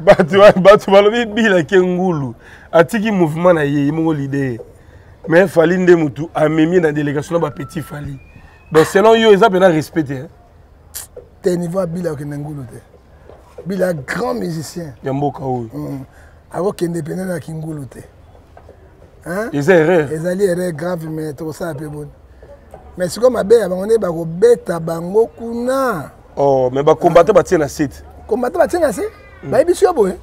bato balobi bila ke ngulu atiki mouvement na ye ye moko lidee mais fali nde motu amemi na délégation na bapetit fali donc selon yo eza mpena respect te te niveau ya bila okende ngulu te bila grand musicien ya mboka oyo mm. akokende mpena na kingulu te hein? eza erreur ezali erreur grave mais tokosala mpe boni mais sikoyo mabe ya bango nde bakobeta bango kuna oh mais bakombata batie na site kombata batie na se hmm. bayebisi yo boye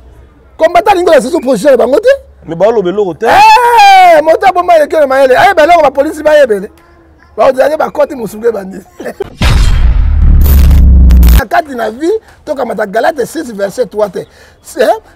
kombata alingi olakisa so position ya bango te mais baoloba eloko te eh, moto abomba eleki na mayele ayeba eh, eloko bapolisi bayebele baozelaki bakoti mosungu ebandi na kati na vie tokamata galate 6 verset 3 te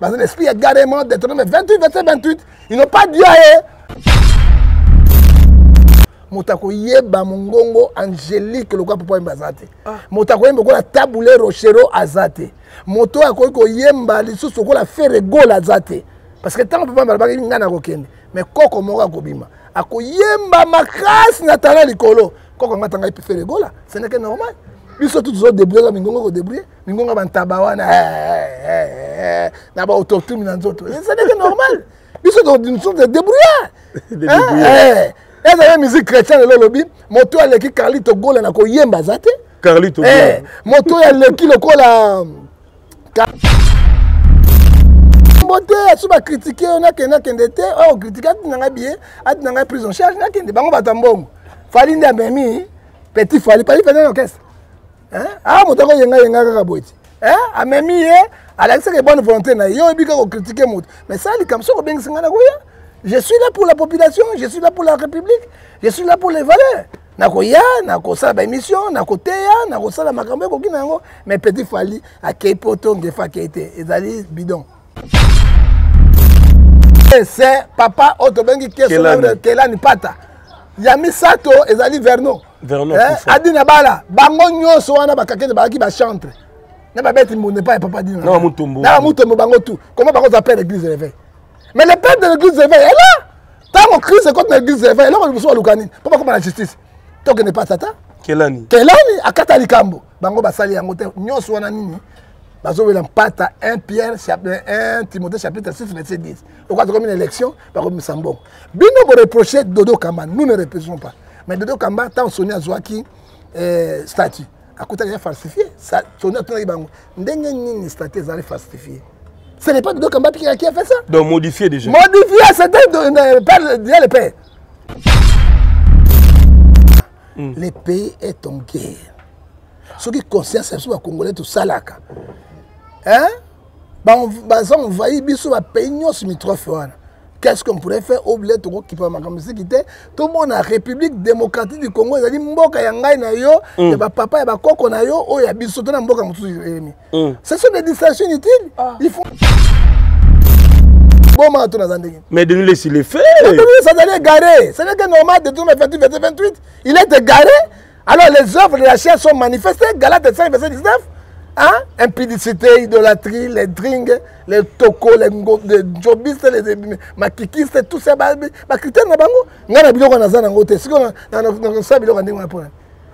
baza na esprit ya garement deuteronome 28 verset 28 ils n'ont pas dit aye moto akoyeba mongongo angelique lokola papa yemba aza te ah. moto akoyemba lokola tabule rochero aza te moto oyo akoki koyemba lisusu lokola fere gol aza te parce que ntango papa balobaki ngai nakokende mais koko moko akobima akoyemba makasi na tala likolo koko ngai atanga epi fere gola seneke normal biso tu tozodebrie oza mingongo kodebrie mingonga bantaba wana na baautochtone na nzoto ezalaki normal biso nous des débrouillards ezali musique chrétienne lelo olobi moto aleki carlito gola na koyemba aza te carlito eh, moto oyo aleki lokola yango te so bakritike yo nakende nakende te oyo okritike atina ngai biye atina ngai prise en charge nakende bango bato ya mbongo fali nde amemi petit fali fali fali na orchestre ah moto ako yenga yenga kaka boye ti amemi ye alakisaka ebone volonté na ye yo oyebi kaka kokritike moto mais sala likambo soki obengisi ngai nakoya je suis là pour la population je suis là pour la république je suis là pour les valeurs nakoya nakosala baémission nakoteya nakosala makambo ekoki na yango mais petit fali akei poto ngefa akei te ezali bidon se papa oyo tobengi kesokelani pata ya misato ezali verno eh, adina bala bango nyonso wana bakakete bazalaki bachantre na babeti mbunda epai ya papa dina na bamutombo bango tout comment bango oza père église réveil mais le père de l'église réveil est là ntango crise ekoti na église réveil eloko liboso baluka nini mpo bakoma na justice tokende pa tata kelani kelani akata likambo bango basali yango te nyonso wana nini bazowela mpata 1 pierre 1 timothée chapitre 6 verset 10 lokola tokomi na élection bakomisa mbongo bino boreproche dodo kamba nous ne reprochons pas mais dodo kamba ntango soni azwaki eh, statut akutaki ya falsifie soni atunaki bango ndenge nini statut ezali falsifie ce n'est pas dodo kamba qui a fait ça donc modifié déjà modifié c'était euh, père le père mm. le pays est en guerre soki conscience ya biso bacongolais tosalaka hein? baza envahi biso bapays nyonso mitrophe wana qu'est-ce qu'on pourrait faire au blé tokokipa makambo miziki te tomona république démocratique du congo ezali mboka ya ngai na yo mm. ya bapapa ya bakoko na yo oyo ya biso to na mboka mosusu elemi mm. ce sont des distractions inutiles ah. il faut bon mato naza ndenge mais denis lesi le fait denis lesi azali égaré c'est vrai que normal de tourne 28 verset 28 il est égaré alors les œuvres de la chair sont manifestées galate 5 verset 19 hein impudicité idolâtrie les drinks les toko les jobistes les makikistes tout ça bakritère na bango ngai na biloko naza nango te sikoyo nakosa biloko ya ndenge wana mpona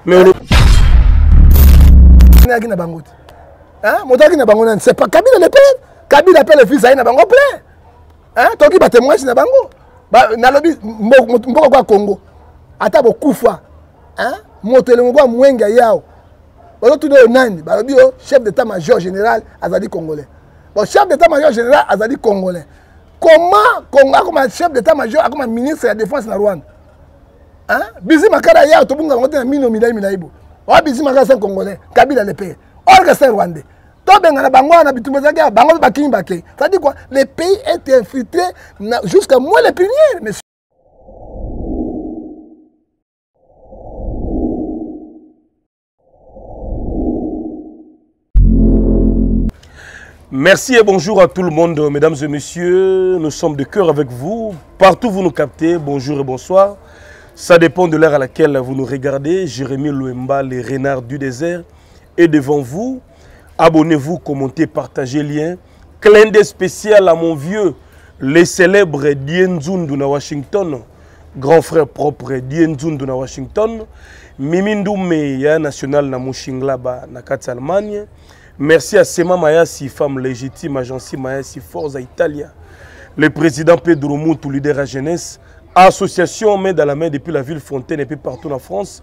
mais olobi nayaki na bango te moto ayaki na bango nani c'est pas kabila le père kabila mpe le fils aye na bango plein toki batemoignage na bango nalobi mboka kwa congo ata bokufa moto elengo kwa mwenge ya yao bazotuna oyo nani balobi yo chef d'état major général azali congolais bon chef d'état major général azali congolais comment congo akoma chef d'état major akoma ministre ya défense na rwanda bizi makara ya tobunga bango te na mino milai milai bo oa bizi makara se congolais kabila le père orga se rwandais tobengana bango wana bitumba ezalaki ya bango bakimi bakei cetadi quoi le pays est infiltré jusqu'à moi le piniere mais Merci et bonjour à tout le monde, mesdames et messieurs. Nous sommes de cœur avec vous. Partout où vous nous captez, bonjour et bonsoir. Ça dépend de l'heure à laquelle vous nous regardez. Jérémy Louemba, les renards du désert, est devant vous Abonnez-vous, commentez, partagez lien. Clin d'œil spécial à mon vieux, le célèbre Dienzundu na Washington, grand frère propre Dienzundu na Washington, Mimi Ndume ya national na Mushinglaba na kati Allemagne. Merci à Sema Mayasi, femme légitime, agence Mayasi, Forza Italia. Le président Pedro Moutou, leader à jeunesse, association main dans la main depuis la ville Fontaine et puis partout en France.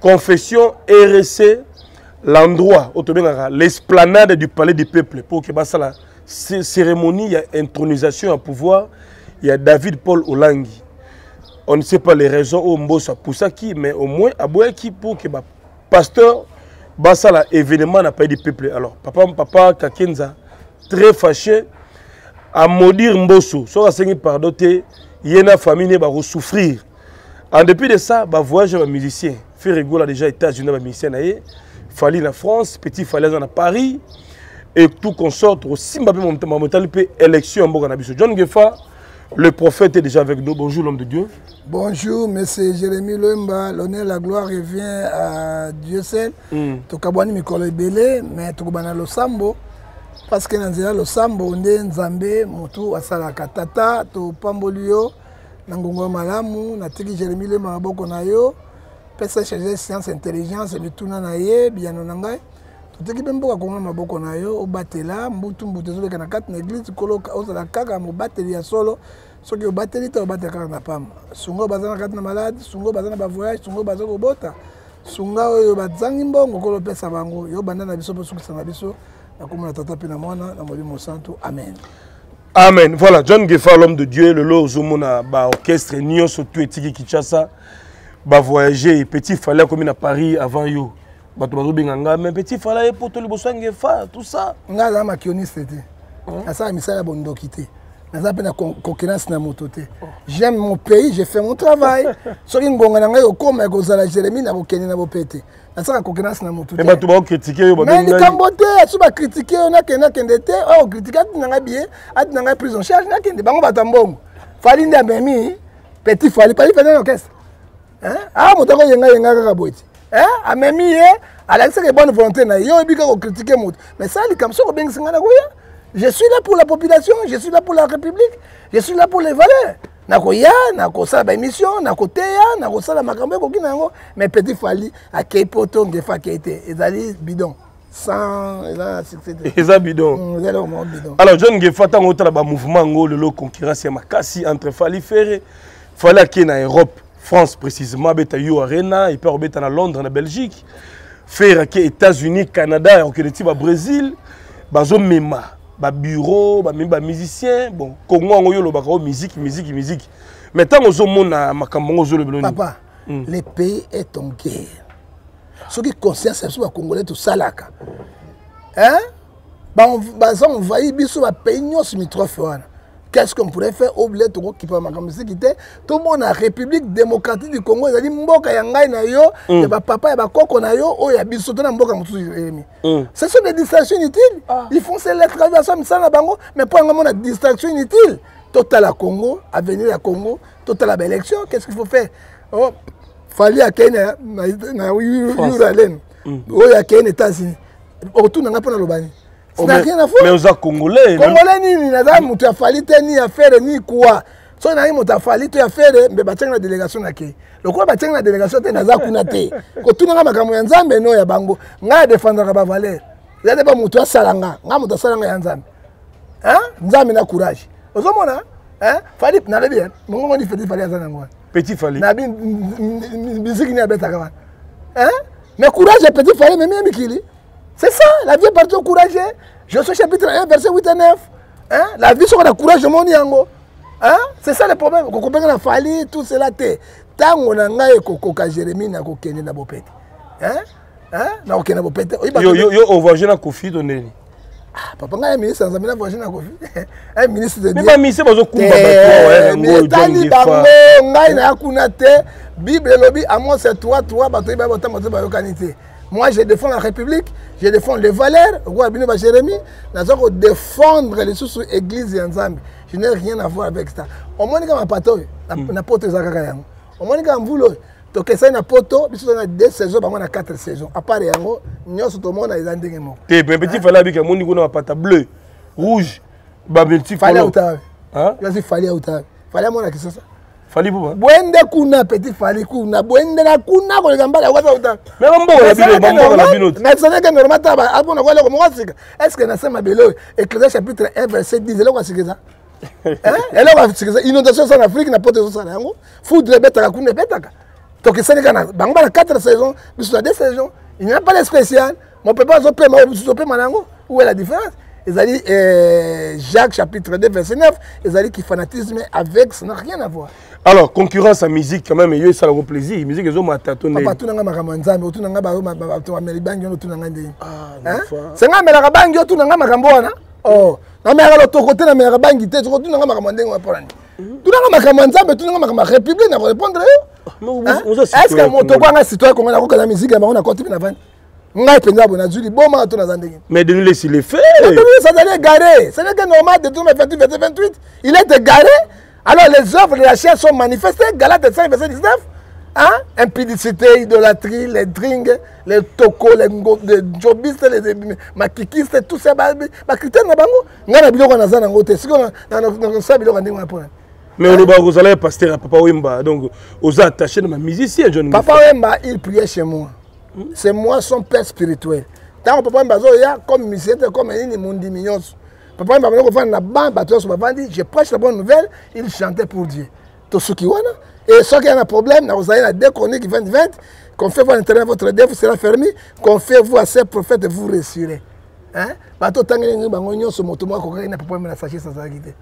confession rc l'endroit oyo tobengaka l'esplanade du palais du peuple mpo ke basala cérémonie ya intronisation ya pouvoir ya david paul olangi on ne sait pas les raisons oyo mboso apusaki mais au moins aboyaki mpo ke bapasteur basala événement na palais du peuple alors papa papa kakenza très fâché amodire mboso soki asengi pardon te ye na famille ne bakosouffrir En dépit de ça, ba voyage ba musiciens. Ferre Gola déjà États-Unis ba musiciens na ye. Fally na France, Petit Fally aza na Paris et tout consort osimba pe motema motali pe élection ya mboka na biso. John Gefa le prophète est déjà avec nous. Bonjour l'homme de Dieu. Bonjour monsieur Jérémy Lemba, l'honneur la gloire revient à Dieu seul. Mm. Tokabwani mikolo ebele mais tokobana losambo. parce que na nzela losambo nde nzambe motu asalaka tata topamboli yo na ngongo ya malamu natiki jeremi lemba maboko na yo pesa charge science intelligence mituna na ye biyano na ngai totiki mpe mboka kongo na maboko na yo obatela mbutu mbutu ezoleka na kati na eglise kolo ozala kaka mobateli ya solo soki obateli te obatela kaka na pamba sunga baza na kati na malade sunga baza na bavoyage sunga baza kobota sunga oyo bazangi mbongo kolo opesa bango yo banda na biso mpe osukisa na biso na komona tata mpe na mwana na molimo santu amen amen voilà john gefa l'homme de dieu lelo ozomona baorchestre nyonso tu etiki kinshasa bavoyage petit fale akomi na paris avant yo bato bazobenga ngai mais petit fale aye poto liboso ya ngefa tout ça ngai aza makioniste te nasala misala ya bondoki te naza mpe na concurrence na moto te j'aime mon pays je fais mon travail soki ngonga na ngai okoma ekozala jérémie nakokende na bopete nasaka kokenasi na motu te bato bakokritike yo me likambo te so bakritike yo nakende akende te oyo kritike atina ngai bie atina ngai prise en charge nakende bango bato ya mbongo fali nde amemi petit fali fali fali na orchestre a moto akoyenga yenga kaka boye ti amemi ye alakisaka bonne volonté na ye yo oyebi kaka kokritike moto mais sala likambo soki obengisi ngai nakoya je suis là pour la population je suis là pour la république je suis là pour les valeurs nakoya nakosala baémission nakoteya nakosala makambo ekoki na yango mais petit fali akei poto ngefa akei te ezali bidon eza bidon mm, alors john ngefa ntango otala bamouvement yango lelo concurrence ya makasi entre fali ferre fali akei na europe France précisément abeta yo Arena et puis obeta na Londres na Belgique. Faire que États-Unis, Canada et okende ba Brésil bazo mema ba bureau ba mema ba musiciens bon Congo ngo yo lobaka o oh, musique musique musique. Mais tant ozo mona makambo ngo zo lobelo. Papa, mm. le pays est en guerre. Soki conscience ya ba congolais to salaka. Hein? baza envahi biso bapays nyonso mitrophe wana qu'est-ce qu'on pourrait faire au bled tokokipa makambo miziki te tomona république démocratique du congo ezali mboka ya ngai na yo mm. ya bapapa ya bakoko na yo oyo ya biso to na mboka mosusu eyemi mm. ce sont des distractions inutiles ah. ils font se lettre ya basala misala na bango mais mpo yango mona distraction inutile totala congo avenir ya congo totala baélection qu'est-ce qu'il faut faire oh, fali akei na uralen oyo akei na états-unis okotuna ngai mpo naloba nini oh, mais oza congolais congolais nini naza moto ya fali te ni ya fere ni kua soki nayi moto afali to ya fere mbe batiaki na delegation nake lokola batiaki na delegation te naza kuna te kotunaka makambo ya nzambe no ya bango ngai adefendraka bavaleur eza te mpe moto asala nga ngai moto asala nga ya nzambe nzambe na courage ozomona fali nalobi eh, mongongo ni feti fali aza nango wana petit fali na biziki ni abetaka wana Mais courage ya petit fallait meme mikili. C'est ça, la vie est partie au courage. Je suis chapitre 1 verset 8 et 9. Hein? La vie soko na courage mon yango. Hein? C'est ça le problème. Kokopeka na fali tout cela te. Tango na ngai ekokoka Jérémie na kokende na bopete. Hein? Hein? Na kokende na bopete. Yo yo yo ovaje na kofi to ndeni. Ah, papa ngai ya ministre azambi na voyage na kofi eh, ministre de bamisie bazokumba batali eh, bango ngai naya kuna te bible elobi amos 3 3 bato yeba botanga bato bayokani te moi je défends la république je défends les valeurs okoya bino bajeremie naza kodéfendre lisusu église ya nzambe je n'ai rien à voir avec ça omoni kaka mapata oyo na hmm. poto eza kaka yango omoni kaka mvula oyo tokesani na poto biso toza na deux saison bango na quatre saison apart yango nyonso tomona eza ndenge moko te mais petit fali abiki amoni kuna bapata bleu rouge bamultifali autawe yasi fali autawe fali amona kisasa fali buba bwende kuna petit fali kuna bwende na kuna koleka mbala yango azauta me bamboka na bino bamboka na bino na esaneke normal ta apona kwa eloko moko asika est ce que na se mabele oyo ecclesia chapitre 1 verset 10 eloko asika eza eloko asikisa inondation eza na afrique na poto ezosala yango foudre ebetaka kuna ebetaka tokesani kaka na bango bana 4 saison biso na 2 saison il n'y a pas de spécial mopepe azopema oyo mosusu opema na yango où est la différence ezali euh, jacques chapitre 2 verset 9 ezali ki fanatisme avec ça n'a rien à voir alors concurrence ya musique quand même eyo esalako plaisir musique ezomata to ndepapa tuna ngai makambo ya nzambe otuna ngai bato bameli bangi wana otuna ngai ndenge ah, senga amelaka bangi otuna ngai makambo wana oh namelaka lotoko te namelaka bangi te soki otunanga makambo ya ndenge wana mpona nini hmm? tunanga makambo ya nzambe tunanga makambo ya république na korépondre yo ah, est ce que moto kwanga citoyen kongo nakokela miziki ya bango na kotipi na vandi ngai mpenza boye nazwi liboma to naza ndenge mais denis lesi le fait azali égaré c'est que normal de tout ma 28 il est égaré Alors les œuvres de la chair sont manifestées, Galates 5, verset 19. Hein? Impudicité, idolâtrie, les drinks, les tokos, les, les jobistes, les, les makikistes, tout ça, bah, bah, critères, bah, nga na biloko naza nango te sikoyo nakosala biloko ndenge wana mpona mais olobaka kozala ya pasteur ya papa wemba donc oza attaché na bamusicien john papa wemba il priait chez moi hmm? c'est moi son père spirituel ntango papa wemba azoya comme musicien te comme nini mondimi nyonso papa wemba abandaki kovanda na ban bato nyonso bavandi je prêche la bonne nouvelle il chantait pour dieu tosuki wana e soki ya na problème nakozali na deux chronique 2020 confie vous à l'internet votre defu sera fermi confie vous à ce prophète vous ressurez bato otangeli ngai bango nyonso moto moko akokaki na papa wemba na sagesse azalaki te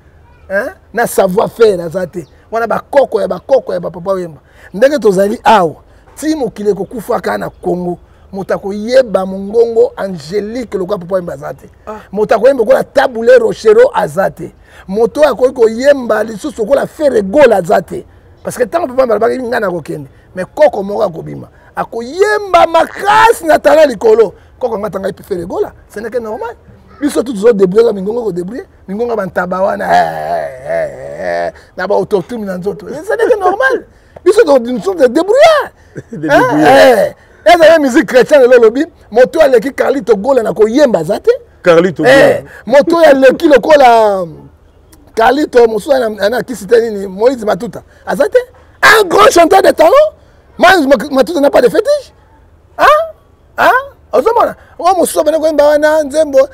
na savoir faire aza te wana bakoko ya bakoko ya bapapa wemba ndenge tozali awa ti mokili ekokufa kaka na congo moto akoyeba mongongo angelique lokola papa yemba aza te ah. moto akoyemba lokola tabule rochero aza te moto oyo akoki koyemba lisusu lokola fere gol aza te parce que ntango papa balobaki ngai nakokende me koko moko akobima akoyemba makasi na tala likolo koko ngai atangai fere gola ce n'est que normal biso tu tozodebrie ka mingongo kodebrie mingongo ya bantaba wana eh, eh, eh, na baautochtone na nzoto ce n'est que normal biso nous sommes des débrouillards. Des débrouillards. Eh, eh. eza ye musique chrétien lelo olobi moto oyo aleki carlito gola na koyemba aza te carlito eh, moto oyo aleki lokola carlito mosusu ana kisi te nini moïse matuta aza te un grand chanteur de talent moïse matuta na pas de fétiche ah ah ozomona oyo mosusu abanda koyemba wana nzembo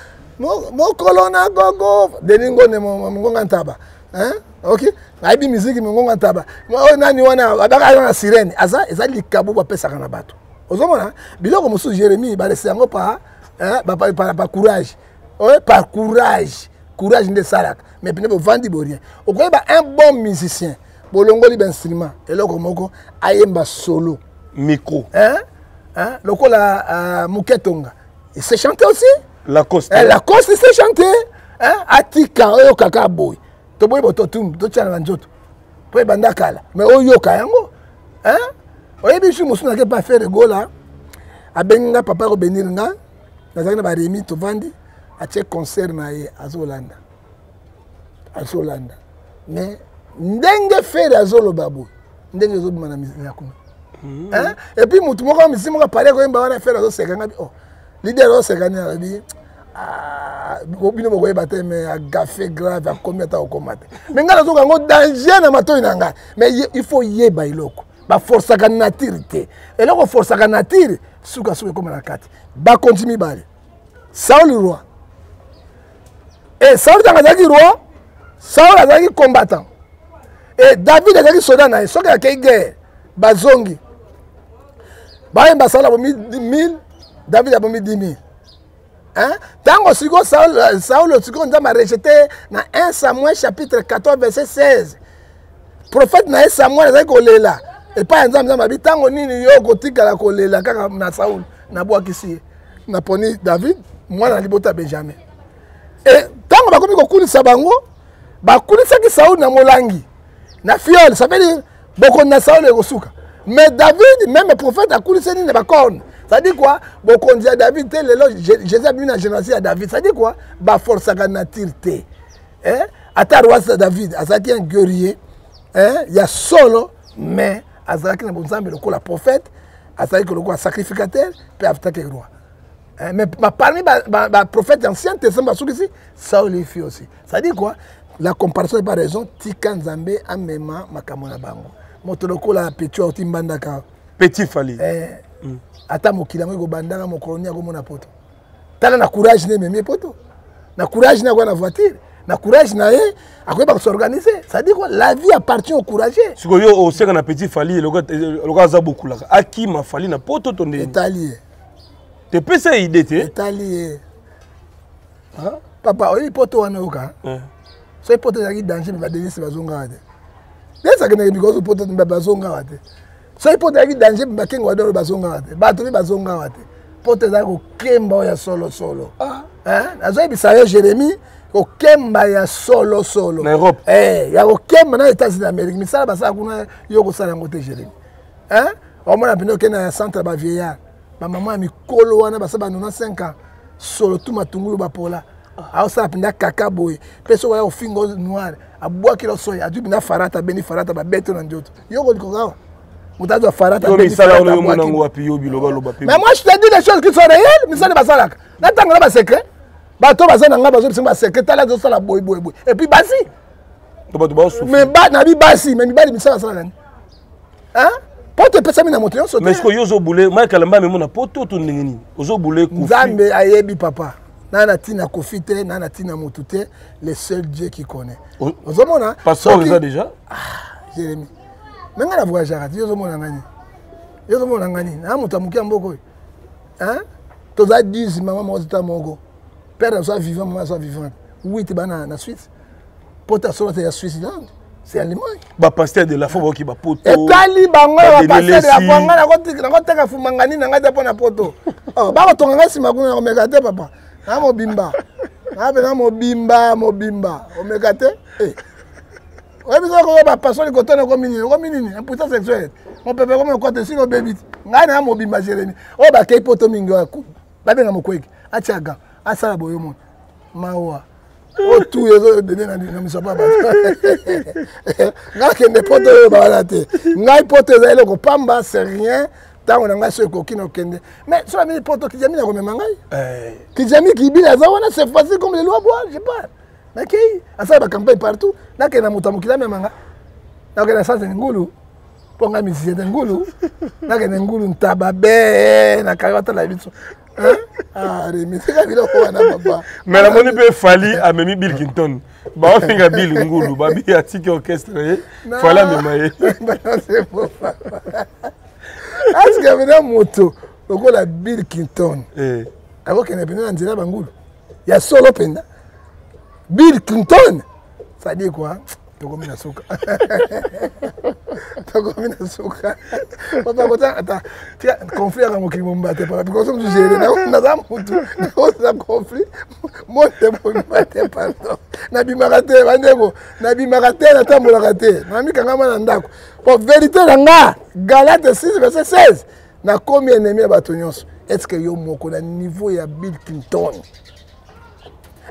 mokolo na gogo deningo ne mongonga ntaba hein ok nayebi miziki mingonga ntaba oyo nani wana abaka aza na sirene aza eza likabo bapesaka na bato ozomona biloko mosusu jérémie balese yango pa eh, courage oye par courage courage nde esalaka mais pene bovandi borien okoyeba un bon musicien bolongoli bainstrument eloko moko ayemba solo micro hein? Hein? lokola uh, muketonga il se chante aussi lacoste eh, lacoste se chante hein? atika oyo kaka boye toboyi bototumbi totyana na nzoto mpo ebanda kala me oyoka yango oyebi jour mosusu nake pa fere gola abengi nga papa kobenir nga nazalaki na baremi tovandi atie concert na ye azolanda azolanda mais ndenge fere azoloba boye ndenge ezobima na miziki ya kuna hmm. epuis motu moko misi moko apale koyemba wana fere azosekanga bi o oh, lider azosekani alobi Ah, bino bokoyeba te me agafe grave akomi ata kokoma te me ngai nazoka yango danger na matoi na ngai me il faut yeba eloko baforsaka nature te eloko forsaka nature sukasuka ekoma na kati bakonzi mibale saul roi e eh, saul ntango azalaki roi saul azalaki combattant e david azalaki soda na ye soki akei guerre bazongi bayemba saul abomi 1000 david abomi 10 000 ntango sikoyo saulo, saulo sikoyo nzambe arejete na 1 samuel chapitre 14 verset 16 profete na ye samuel azali kolela epai ya nzambe nzambe abi ntango nini yo okotikala kolela kaka na saulo nabwakisi ye naponi david mwana na libota ya benjamin e ntango bakomi kokulisa bango bakulisaki saulo na molangi na fiole ça veut dire bokondi na saolo ekosuka mais david meme prophète akulisi nini na bacorne cetadire quoi bokonzi ya david te lelo jésus abimi na génération ya david cetadire quoi baforsaka nature te eh? ata roise david azalaki un guerrier eh? ya solo mais azalaki na bonzambe lokola prophète azalaki lokola sacrificateur mpe avutaki roi eh? mais parmi baprophète ba, ba ancien testament basukisi saolo efi aussi ça dit quoi la comparaison est pas raison tika nzambe amema makambo na bango moto lokola petit oti mbandaka petit fali eh, mm. ata mokili yango ekobandaka mokolo nini akomona poto tala na courage na ememi poto na courage na kwa na voiture na courage na ye akoyeba kosorganize cestadire quoi la vie appartient au courageux sikoyo yo oseka na petit fali eloka aza bokulaka akima fali na poto to ndeni etali ye tepesa ye ide te etali ye papa oyebi poto wana oyoka eh. soki poto ezalaki danger me badenise bazongaka te denise akendeke mikoso poto bazongaka te soki poto ezalaki danger me bakengo wadolo bazongaka te bato mpe bazongaka te poto ezalaki kokemba oyo ya solosolo ah. eh, nazoyebisa yo jérémie kokemba ya solosolo na europe eh, ya kokemba na états-unis d'amérique misala basala kuna yo kosala yango te jérémi eh? omona mpena okenda ya centre ya bavieillard bamama ya mikolo wana basa ba 95 ans solo tu matungulu bapola aosala mpenza kaka boye mpe soki oya kofinga o noire abwakela osoyi azwi mpenza farata abeni farata babeto na nzoto yo kolikoka awa moto azwa farata mais moi je te dis les choses qui sont réelles misali basalaka natangola basecret bato baza na ngai bazobisa basecret tala azosala boyeboyeboye epuis basi mais na bibasi mais mibali misala asalaka nini hein poto epesami na moto nyonso mais sikoyo ozobule mike alamba amemo na poto to ndenge nini ozobule kofi nzambe ayebi papa na na ntina kofi te na na ntina motu te le seul dieu qui connaît ozomona passeport eza déjà ah, jérémi na ngai na voyagaka ti ozomona ngani yo ozomona ngani na moto ya moke ya mboko oyo toza 10 mama moko zita moko père na biso avivant mama na biso avivante wit bana na suite pota solo te ya switzerland c'est allemagne bapaster de la fo baoki bapoto etali bango ya bapaster de la fo ngai nakoteka fumangani na ngai te mpo na poto oh, bakotonga ngai nsima kuna nakomeka te papa na mobimba na mpenza mobimba mobimba omeka te eh. oyebi soki oyo bapasoli kotana ekomi nini ekomi nini impuissance sexuelle mopepe ekomi okote sino obebi ti ngai na ya mobimba jeremi oyo bakei poto mingi oyo babenga mokweki atiaga asala boyomoni mawa oyo tu ezo dede na misapa bato ngai akende poto oyo bawana te ngai poto eza eloko pamba c'est rien ntango na ngai so ekoki na okende mais so amini poto kijami na komema ngai eh. kijami kibila aza wana c'est facile comme les lois bois je parle nakei asala bacampagne partout nakende na moto ya mokili amema ngai nakokende na sanse ngulu mpo ngai misisiete ngulu nakende ngulu ntaba be na kali batala biso Ah, mais namoni mpe fali amemi bill kinton baofinga bill ngulu babi atiki orchestre ye fali amema ye asika pena moto lokola bill kinton eh. akokende pena na nzela bangulu ya solo mpenza bill clinton sadie kua tokomi na suka tokomi na suka papa kota ata tika conflit yanga mokili mobimba te papa bikoso mosusu ere naza motu nakozala conflit monde mobimba te pardon nabimaka te bandeko nabimaka te natambolaka te namikangama na ndako po verité na nga galate 6 verset 16 nakomi enemi ya bato nyonso est ce que yo moko na niveau ya bill clinton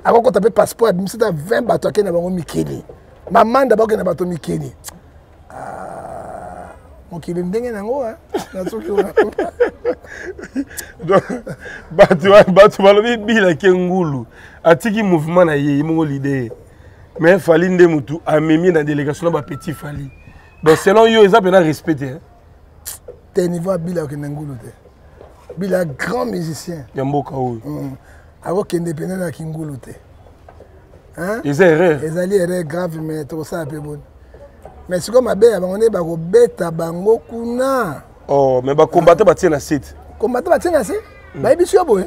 akokota mpe passeport abimisi ata 20 bato akende na bango mikili mamanda bakokende na bato mikili ah, mokili ndenge nango nasoki bato balobi bilake ngulu atiki mouvement na ye ye moko lidee mais fali nde motu amemi na délégation na bapetit fali donc selon yo eza mpena respect te te niveau ya bila okende ngulu te bila grand musicien ya mboka oyo mm. akokende pene na kingulu te eza erreur ezali erreur grave mais tokosala mpe boni mais sikoyo mabe ya bango nde bakobeta bango kuna oh mais bakombata batie na site kombata batie na se mm. bayebisi yo boye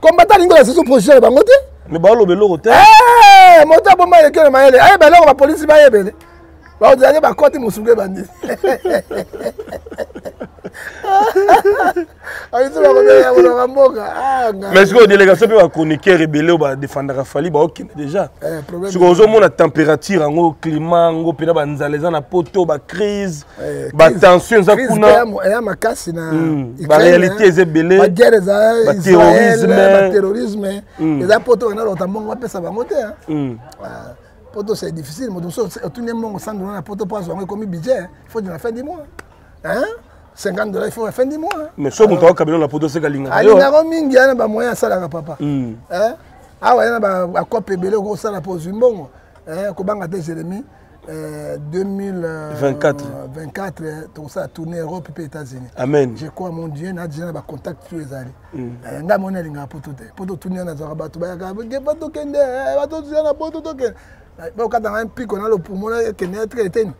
kombata alingi olakisa so position ya bango te mais baoloba eloko te eh, moto abomba elekele mayele ayeba eh, eloko bapolisi bayebele bazali bakoti mosuku ebandi mais sikoyo délégation mpe bachroniqueur ebele oyo badefendaka fali baokende déjà eh, sikoyo ozomona température yango climat yango mpena banzala eza na poto bacrise eh, batension eza kuna baréalité hmm, eza ebele baterrorisme eza poto wana lota mbongo bapesa bango te hmm. ah. poto c'est difficile moto mosusu otuni ye mbongo 100 dollars na poto mpo azwa yango ekomi budget faut de la fin du mois hein 50 dollars il faut la fin du mois mais so moto aoka bino na poto seka lingaka alingaka mingi ya na bamoyen asalaka papa hmm. hein awa ya na bakope ebele okosala mpo ozwi mbongo hein kobanga te jérémie 2024 euh, tokosala tourne europe mpe états-unis amen je crois mon dieu na deja na bacontact oyo ezali Mm. Eh, ngai moni alingaka poto te poto tuni wana azwaka bato bayaka geba tokende eh, bato tuya na poto tokende eh, bakokata ngai mpiko na lopumo nakende ya tre eteni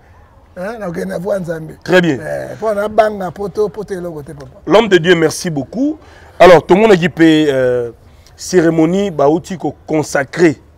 nakokende na voi nzambe très bien mpo nabanga poto poto eloko te papa l'homme de dieu merci beaucoup alors tomonaki mpe euh, cérémonie bauti koconsacre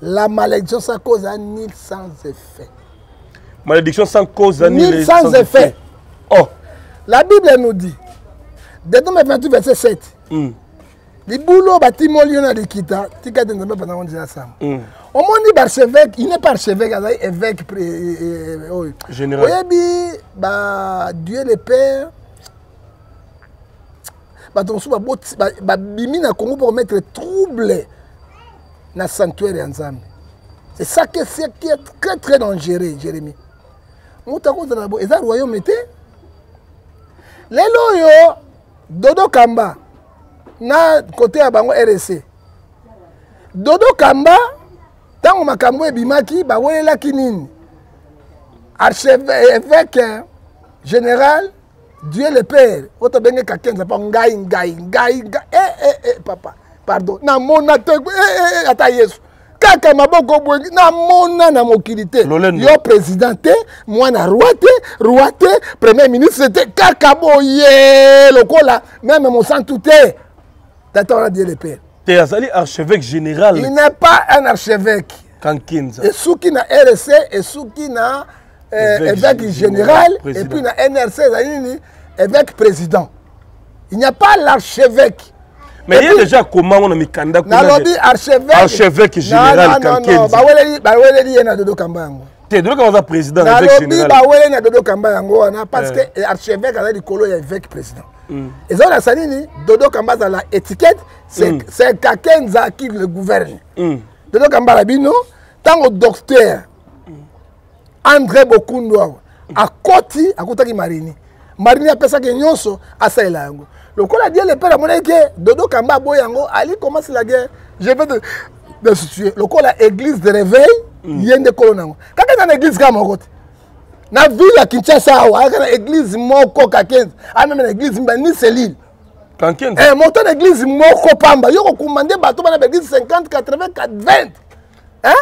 La malédiction sans cause a nul sans effet. Malédiction sans cause a nul, sans, sans effet. effet. Oh. La Bible nous dit, Deutéronome 28, verset 7. Mm. libulu oyo batimoli yo na likita tika te nzambe apana konzi ya samba mm. omoni baarchevêque il n'est pas archevêque azali évêque eh, eh, eh, oyo oyebi ba dieu le père bato mosusu babimi na congo mpo komettre trouble na sanctuaire ya nzambe c'est ça qui est très très dangereux jérémie moto akozala bo eza royaume te lelo oyo dodo kamba na kote ya bango rc dodo kamba ntango makambo ebimaki bawelelaki nini archevêque général Dieu le Père, oto benge kakenza pa ngai ngai ngai ngai eh eh eh papa pardon na mona te eh eh, eh ata Yesu kaka maboko boye na mona na mokili te yo président te mwana roi te roi te premier ministre te kaka boye lokola meme mosantu te tata wana Dieu le Père. Te azali archevêque général. Il n'est pas un archevêque. Kankenza. Esuki na RSC, esuki na eh, évêque général et puis na nrc ezali nini évêque président il n'y a pas l'archevêque mais ye déjà akoma ngo na mikanda nalobi archevêque général baweleli ye na dodo kamba yango te dodo kamba aza président nalobi baweleli na dodo kamba yango wana parce eh. que archevêque aza likolo ya évêque président mm. eza na sa nini dodo kamba azala étiquette c'est mm. kakenza qui le gouverne mm. dodo kamba na bino ntango docteur andre bokundu awa akoti akutaki marini marini apesaki nyonso asalela yango lokola diele mpe namonaki ke dodo kamba aboyi yango ali commence la guerre je vais te destituer lokola église de réveil mm. ye nde kolo nango kaka eza na église kaka moko te na ville ya kinshasa awa ayaka na église moko kakenza ameme na église mba ni selile eh, moto na église moko pamba yo kokumba nde bato bana baeglise 50 80 20 hein?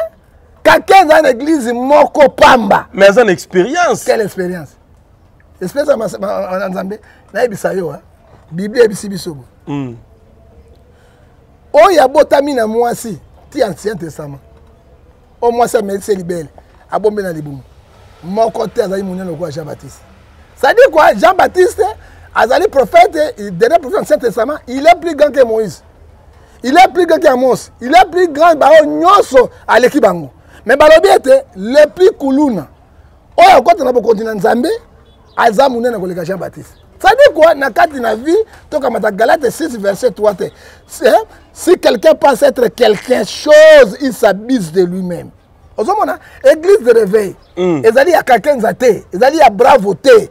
kake eza na eglise moko pamba mais aza na expérience quelle expérience expérience na nzambe nayebisa yo hein. biblia eyebisi biso bo hmm. oyo abotami na mwasi ti ancien testament oyo mwasi amelisi libele abombe na libumu moko te azali monene lokola jean baptiste cestadi kua jean baptiste azali prophète dernier prophète ancien testament il est plus grand que moïse il est plus grand que amos il est plus grand baoyo nyonso aleki bango me balobi ete le plus kuluna oyo akota na bokonzi na nzambe aza monene koleka jean baptiste sadi kua na kati na vie tokamata galate 6 verset 3 te si quelqu'un pense être quelqu'un chose il s'abuse de lui-même ozomona église de réveil mm. ezali ya kakenza te ezali ya bravo te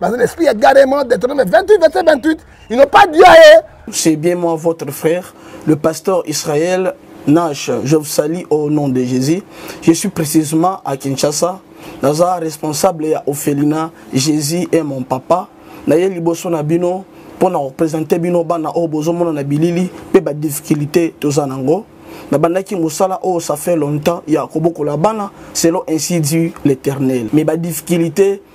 baza na esprit ya garement deuteronome 28 verset 28 ils n'ont pas dit aye c'est bien moi votre frère le pasteur israël nash je vous salue au nom de jésus je suis précisément à kinshasa naza responsable ya ophelina jésus est mon papa naye liboso na bino mpo na kopresente bino bana oyo bozomona na bilili mpe badifficulté toza na yango nabandaki mosala oyo ça fait longtemps ya kobokola bana selon ainsi du l'éternel mais badifficulté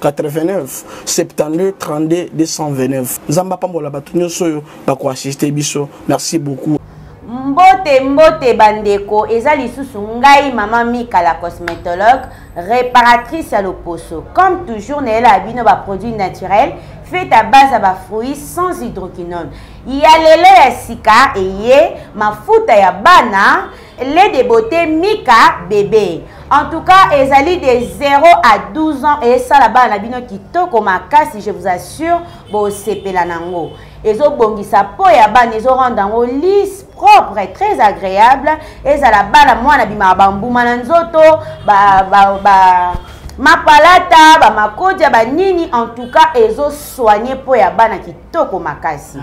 89 72 32 229 nzambe apambola bato nyonso oyo bakoassiste biso merci beaucoup mbote mbote bandeko eza lisusu ngai mama mika la cosmétologue réparatrice ya loposo comme toujours nayelaka bino baproduit naturel fait à base ya bafruit sans hydroquinone ya lelo ya sika eye mafuta ya bana les de beauté mika bebe en tout cas ezali de 0 à 12 ans esala bana na bino kitoko makasi je vous assure bosepela nango ezobongisa po ya bana ezorendre yango lise propre très agréable ezala bana mwana bimaka bambuma na nzoto ba, ba, ba mapalata bamakodia banini en tout cas ezosoigne mpo ya bana kitoko makasi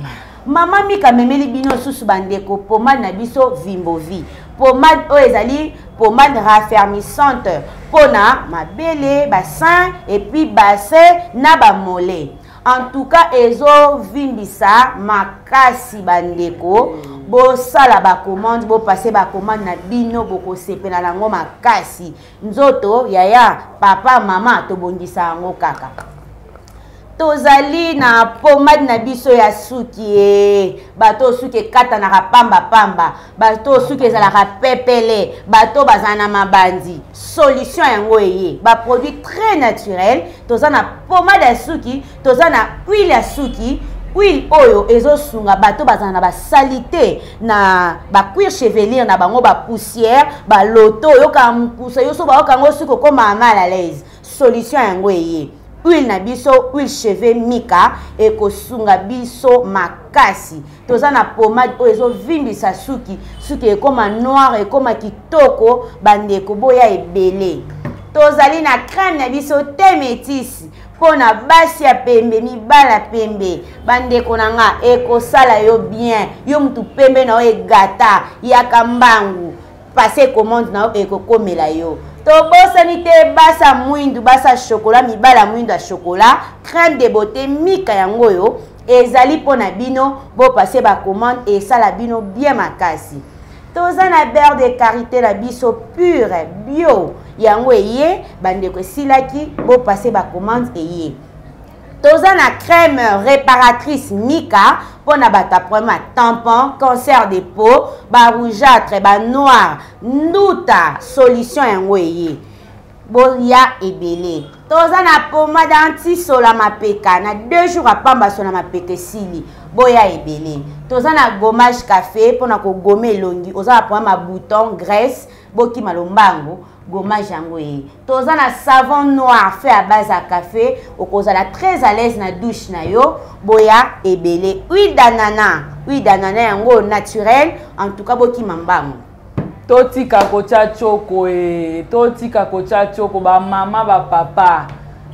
mama mika amemeli bino lisusu bandeko pomade na biso vimbovi pomade oyo ezali pomade raffermissante mpo na mabele basin epuis bassin na bamole en tout cas ezovimbisa makasi bandeko bosala bacommande bopase bacommande na bino bokosepela na yango makasi nzoto yaya papa mama tobongisa yango kaka tozali na pomade na biso ya suki e bato oyo suki ekatanaka pambapamba bato oyo suki ezalaka pepele bato oyo bazala na mabandi solution yango eye baproduit très naturel toza na pomade ya suki toza na huile ya suki huile oyo ezosunga bato bazala na basalite na bacuire chevelire na bango bapoussière baloto oyokaka mokusa yo so bayoka yango soki okoma mal à l'aise solution yango eye huile na biso huile cheveux mika ekosunga biso makasi toza na pomade oyo ezovimbisa suki suki ekoma noire ekoma kitoko bandeko boya ebele tozali na crème na biso te metisi mpo na basi ya pembe mibala pembe bandeko na nga ekosala yo bien yo mutu pembe na yo egata yaka mbangu passe commande na yo ekokomela yo tobosani te basa mwindu basa shokola mibala mwindu ya shokola crème de beauté mika yango oyo ezali mpo na bino bopase bacommande esala bino bien makasi toza na beurre de karité na biso pure bio yango eye bandeko esilaki bopase bacommande eye toza na crème réparatrice mika mpo na bato ya problème ya tampon cancer de peau barougeâtre banoir nduta solution yango eye bolia ebele toza na pomade antisola mapeka na deux jours apamba sola mapeka esili boya ebele toza na gommage café mpo na kogoma elongi oza na pomade mabouton graisse bokima lombango gommage yango eye toza na savon noir fait à base ya café okozala très à l'aise na douche na yo boya ebele huile d'anana huile d'anana yango naturel en tout cas bokima mbango totika kotya tshoko e totika kotya tshoko bamama bapapa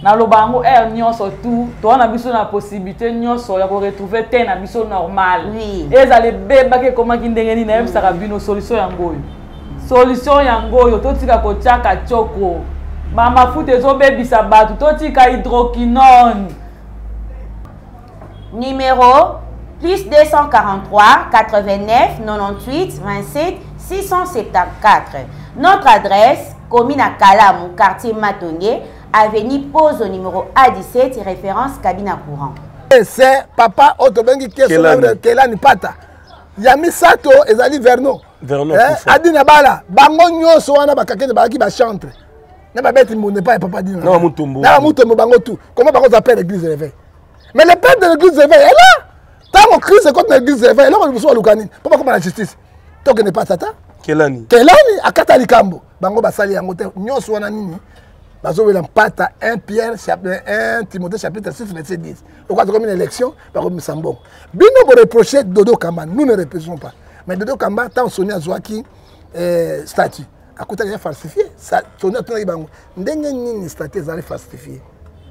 naloba yango aire nyonso tu toa na biso na possibilité nyonso ya koretrouve te na biso normal oui. ezala ebebaki ekomaki ndenge nini nayebisaka bino solution yango oyo solution yango oyo totika kotyaka tshoko bamafuta ezobebisa bato totika hydroquinone Numero plus 243 89 98 27 674. Notre adresse, commune à Kalamu, quartier Matonge, avenue Pozo numéro A17, référence cabine à courant. Eh, c'est papa oyo tobengi kelani pata ya misato ezali verno eh, adi na bala bango nyonso wana bakakete bazalaki bachantre na babeti mbunda epai ya papa dina na bamutombo bango tu koma bakozwa pere église réveil mais le père de l'église d'éveil est là ntango crise ekoti na église d'éveil eloko liboso baluka nini mpo bakoma na justice tokende pa tata kelani kelani akata likambo bango basali yango te nyonso wana nini bazowela mpata 1 pierre 1 timothée chapitre 6 verset 10 lokola tokomi na élection bakomisa mbongo bino boreproche dodo kamba nous ne reprochons pas mais dodo kamba ntango soni azwaki eh, statut akutaki ya falsifie toni atunaki bango ndenge nini stati ezali falsifie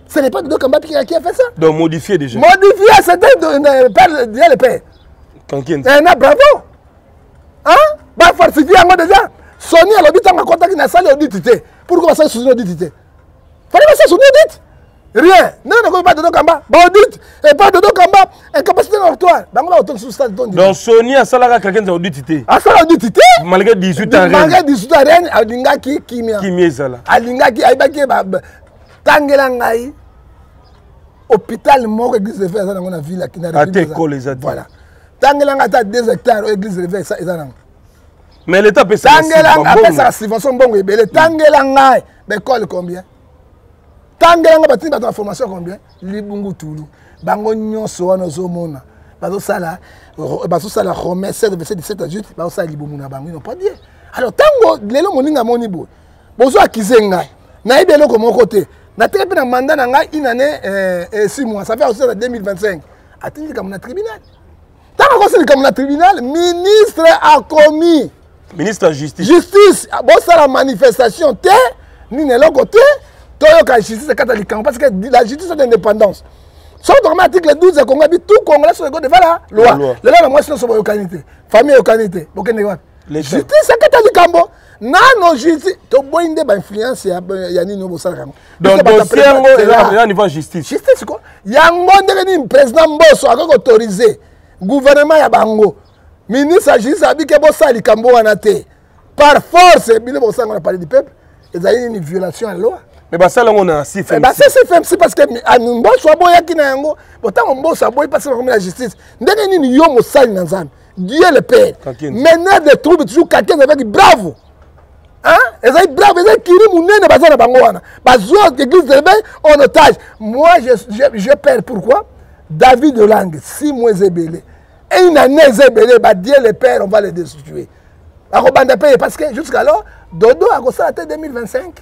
ce n'est pas dodo kamba qui a fait ça donc modifié déjà modifié c'était le père déjà le père tranquille eh na bravo hein ba falsifie yango déjà soni alobi ntango akotaki na sali audit te pourquoi basali soni audit te fallait basali soni audit rien nani nakomi pa dodo kamba baodite epa dodo kamba incapacité na ortoire bango baotongi susu stade tondi donc soni asalaka kakenza odite te asala odite te malgré 18 ans malgré 18 ans rien alingaki kimia kimia ezala alingaki ayebaki tangela ngai hôpital moko église de fer eza nango na ville ya kinaata ekole eza voilà tangela ngai ata deux hectare oyo église de fer eza nango mais leta apesatangela ngai apesaka subvention mbongo ebele tangela ngai baekole combien tangela nga batindi bato na formation combien libungu tulu bango nyonso wana ozomona bazosala bazosala romain 16 verset 17 à 18 bazosala libumu na bango ino pas bien alors ntango lelo moninga amoni boye bozo akize ngai nayebi eloko moko te nateki mpe na manda na ngai inane eh, eh, six mois ça fait aosala 2025 atindi likambo na tribunal ntango akosi likambo na tribunal ministre akomi ministre ya justice justice ah, bosala manifestation te nini eloko te toyoka justice ekata likambo parce que la justice est indépendance soki tokoma article 12 ya kongo abi tout congolais soki eko devant la loi lelo na mwasi nyonso boyokani te famille eyokani te bokendeki wapi justice ekata likambo nano justice toboyi nde bainfluence ya nini oyo bosalaka yango donc dossier yango eza niveau ya justice justice ko yango ndenge nini président mboso akoki koautorize gouvernement ya bango ministre ya justice abike bosala likambo wana te par force bino bosanga na palais du peuple ezali nini violation ya loi mais basala yango na cfmc base cfmc parce que ah, mboso aboyaki na yango botango mboso aboyi mpasi na komi na justice ndenge nini yo mosali na nzambe dieu le père meneur de trouble toujours kakez avec bravo ezali brave ezali kiri monene baza na bango wana bazwa église de l'éveil en otage moi je, je, je père pourquoi david de langue si mois eza ebele et une année eza ebele badie le père on va le destituer akobanda mpe ye parce que jusqu'alors dodo akosala te 2025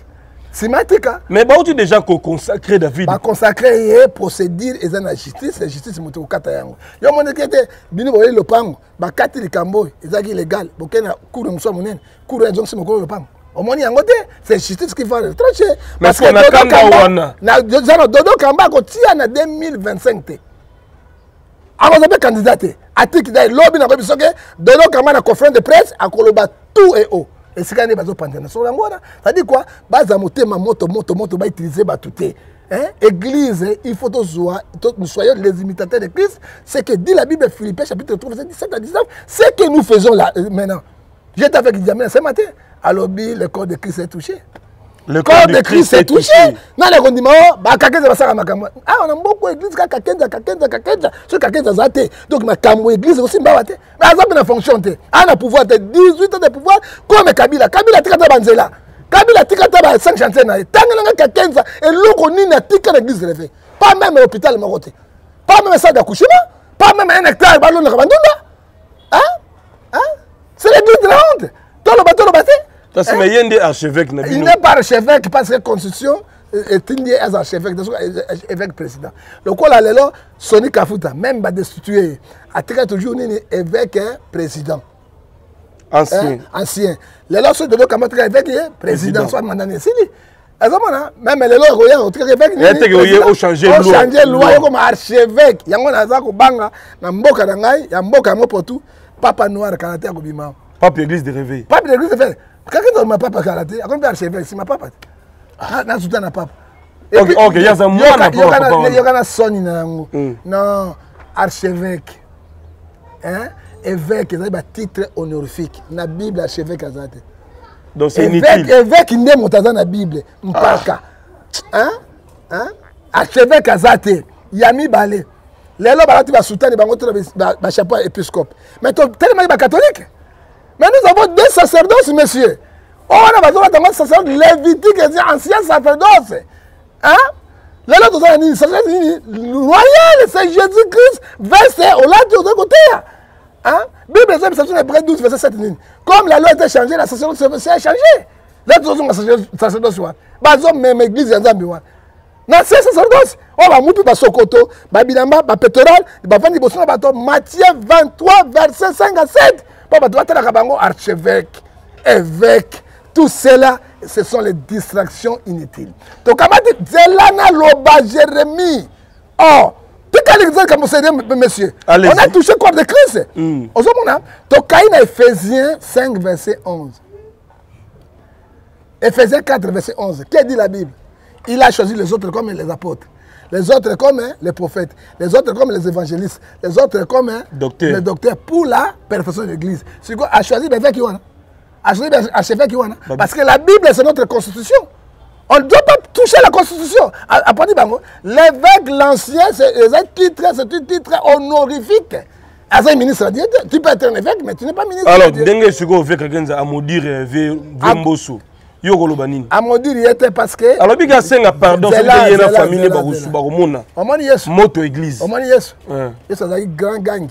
nsima tika mais bauti déjà koconsacre david baconsacre ye procédure eza na justice ya justice moto kokata yango yo omoniki ete bino boyei lopango bakati likambo oyo ezalaki illégal bokei na cour ya mosusu ya monene kuru azongisi mokolo lopango omoni yango te c'est justice qui va retranche parce que zano dodo kamba akotia na 2025 te akoza mpe candidat te atiki dai lobi nakoyebi soki dodo kamba na conférence de presse akoloba tout et haut esika nde bazopanzana solo yango wana tadi kua baza motema moto moto moto bautilize bato te Hein? Église, il faut nous soyons les imitateurs de Christ. C'est que dit la Bible, Philippiens chapitre 3, verset 17 à 19, c'est que nous faisons là, euh, maintenant. J'étais avec Djamina ce matin. Alobi, le corps de Christ est touché. Le corps, corps de, de Christ, Christ est touché. touché. Nani akondima o bakakenza basaka makambo awa na mboka ya eglise kaka kakenza kakenza kakenza soki kakenza aza te donc makambo ya eglise ekosimba awa te me aza mpe na fonction te awa na pouvoir te 18 ans de pouvoir comme kabila kabila atika ata banzela kabila atika ata ba 5 chantier na ye tangelanga kakenza eloko nini atika na eglise reve pas meme hôpital moko te pas meme salle d'accouchement pas meme un hectare balonaka bandunda hein hein c'est le but de la honte toloba toloba te kasi me ye nde archevêque na bino il n'est pas archevêque parce que constitution euh, etindi ye aza archevêque de soki euh, évêque président lokola lelo soni kafuta même badestitue ye atika toujours nini évêque hein, président ancien eh, ancien lelo soki todokamata kaka eveke ye président so amanda na esili azomona meme lelo akoya kotikaka eveke ninieteke oye ochange ochange loi yokoma archevêque yango naza kobanga na mboka na ngai ya mboka yango potu papa noir kala te akobima pape l'église de réveil pape l'église de réveil kaka ezaloma papa kala te akomi mpe archevêque sima papa te ah, nazuta na papa yokana soni na yango hmm. non archevêque hein? évêque ezali batitre honorifique na bible archevêque aza te donc c'est inutile évêque nde moto aza na bible mpaka ah. hein? Hein? archevêque aza te ya mibale lelo balati basutani bango to na bachapeau ya épiscope mais totelemaki bacatholique mais nous avons deux sacerdoce monsieur oyo wana bazolata yango sacerdoce lévitique eza ancien sacerdoce Hein? lelo toza na nini sagesse nini royale c'est jésus christ veste olati oza koteya bible eza bisaso na hébreu 12 verset 7 nini comme la loi était changée la sacerdoce a changé lelo tozozonga sacerdoce wana bazomema église ya nzambe wana na se sacerdoce oyo bamutu basokoto babilamba bapetoral bavandi liboso na bato matthieu 23 verset 5 a 7 mpo bato batalaka bango archevêque évêque tout cela ce sont les distractions inutiles Donc, on le naloba jérémie que tu likambo monsieur on a touché le corps de christ mm. ozomona a dit Ephésiens 5 verset 11 éphésiens 4 verset 11 Que dit la bible il a choisi les autres comme les apôtres les autres comme les prophètes, les autres comme les évangélistes, les autres comme docteur. les docteurs pour la perfection de l'Église. C'est quoi a choisi des qui ont azongi achevaki wana parce que la bible c'est notre constitution on ne doit pas toucher la constitution aponi bango l'évêque l'ancien eza titre c'est un titre honorifique aza ministre adie te tu peux être un évêque mais tu n'es pas ministre alors ndenge sikoyo veke akenza amodire euh, ve mboso yo okoloba nini amodire ye te parce que alobi ke asenga pardon soki ye na famille nde bakomona moto église omoni yesu yesu azalaki grand gangi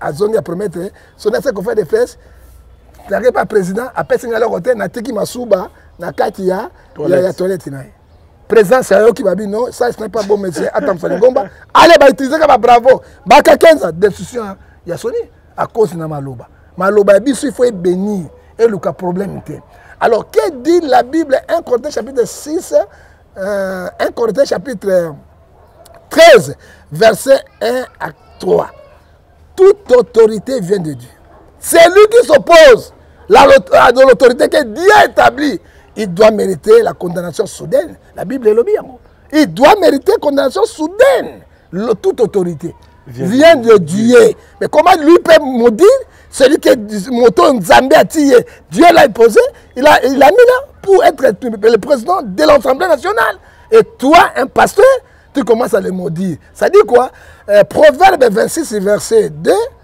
azongi ya promettre son ase kofa de fleche nazalaki pa président apesi ngai eloko te natiki masuba na kati ya ya toilette na ye présence ayoki babi non ça ce n'est pas bon monsieur atambusa lingomba ale bautilisaka babravo baka 15 destruction ya soni à cause na maloba maloba ya biso il faut ebénir eluka problème te alors que dit la bible 1 corinthiens chapitre 6 euh, 1 corinthiens chapitre 13 euh, verset 1 à 3 toute autorité vient de dieu c'est lui qui s'oppose à euh, l'autorité que dieu a établie il doit mériter la condamnation soudaine. La Bible est le bien. Il doit mériter la condamnation soudaine. toute autorité vient, de Dieu. Mais comment lui peut maudire celui qui est moto Nzambé Dieu l'a imposé, il l'a mis là pour être le président de l'Assemblée nationale. Et toi, un pasteur, tu commences à le maudire. Ça dit quoi euh, Proverbe 26, verset 2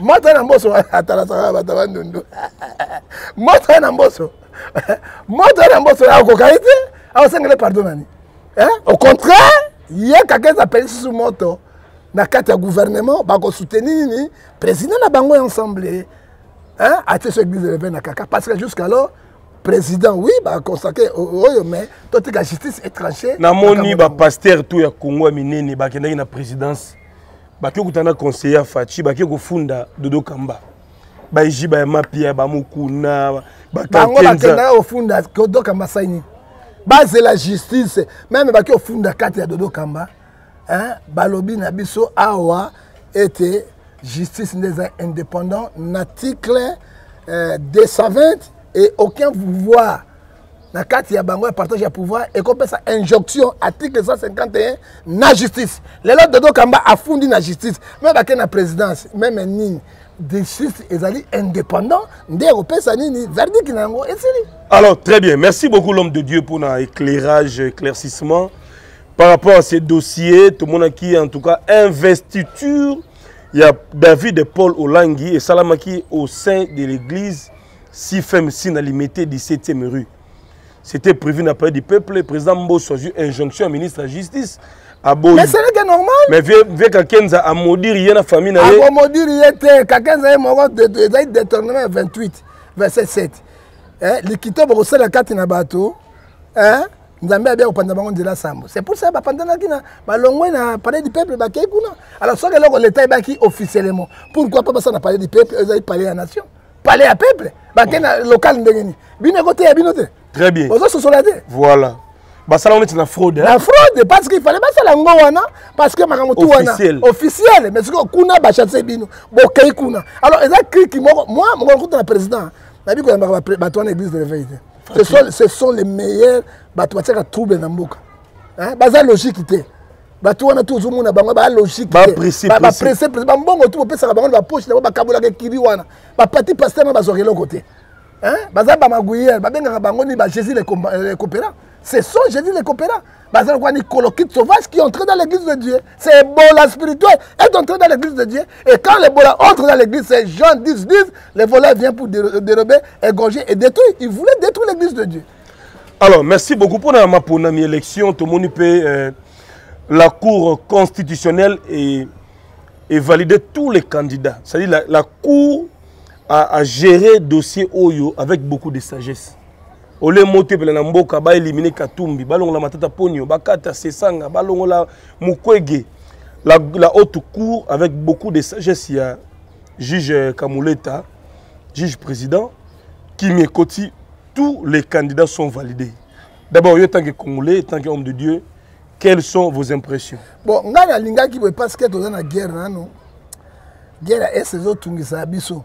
mota na mboso atalasaka bata bandundu mota na mboso mota na mboso akokaki te akosengele pardon nani eh? au contraire ye kaka ezapeli susu moto na kati ya gouvernement bakosoutenir nini président na bango ensemble hein? atie so église leve na kaka parce que jusqu'alors président oui baconstate oyo mais totika justice étranger namoni bapasteur to ya congo ya minene bakendaki na présidence bake kutana conseiller ya faci bake kofunda dodo kamba baiji baya mapia bamokuna bango bakendaka kofunda dodo kamba sai nini bazela justice meme bake kofunda kati ya dodo kamba balobi na biso awa ete justice nde eza indépendant na article euh, 220 et aucun pouvoir na kati ya bango ya partage ya pouvoir ekopesa injonction article 151 na justice lelo dodo kamba afundi na justice me bake na présidence meme nini justice ezali indépendant nde ekopesa nini verdict na yango esili alors très bien merci beaucoup l'homme de dieu mpona éclairage éclaircissement par rapport à ce dossier tomonaki en tout cas investiture ya david paul olangi esalamaki au sein de l'église si fem si na limete 17e rue c'était prévu na palais du peuple président mboso azwi injonction ya ministre ya justice aboyi mais c'est que normal mais vieux vieux kakenza a maudire ye na famille na ye a maudire ye te kakenza ye moko ezali détournement ya 28 verset 7 eh likito bokosala kati na bato eh nzambe abia kopanza bango nzela sambo c'est pour ça bapanzanaki na balongwe na palais du peuple bakei kuna alors soki eloko leta ebaki officiellement pourquoi pas basala na palais du peuple ezali palais ya nation palais ya peuple bake na local ndenge nini bino ekoteya bino te très bien ozososola te voilà basala ngo neti na fraude na fraude parce que fallait basala yango wana parce que makambo tu wana officiel mais soki kuna bachatise bino bokei kuna alors eza kriki moko moi moko nakuta na président nayebi koyambaka bato wana église de réveil te ce sont les meilleurs bato batiaka trouble na mboka baza logique te bato wana to ozomona bango baya logique bapresse presse bambongo tu bopesaka bango na bapoche na bango bakabolaka ekili wana bapati paster na bazwaka eloko te baza bamaguiere babengaka bango ni ba jésus le coopérant ce sont jésus le coopérant baza lokola nicolokite sauvage qui entré dans l'église de dieu c'est ebola spirituel est entré dans l'église de dieu et quand l'ebola entre dans l'église c'est jean 10 10 le volet vient pour dérober égorger et détruire il voulait détruire l'église de dieu alors merci beaucoup mpo na maponami élection tomoni mpe euh, la cour constitutionnelle et, et validé tous les candidats c'est à dire la, la cour a, a géré dossier oyo avec beaucoup de sagesse ole moto pela na mboka baelimine katumbi balongola matata ponio bakata sesanga balongola mukwege la, la haute cour avec beaucoup de sagesse ya juge kamuleta juge président kimi ekoti Tous les candidats sont validés. D'abord, en tant que Congolais, en tant qu'homme de Dieu, quelles sont vos impressions Bon, nga na linga ki parce que toza na guerre nanu. Guerre ya est ezo tungisa biso.